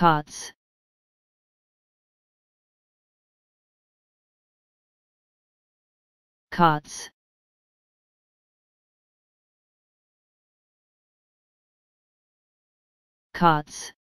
cots cots cots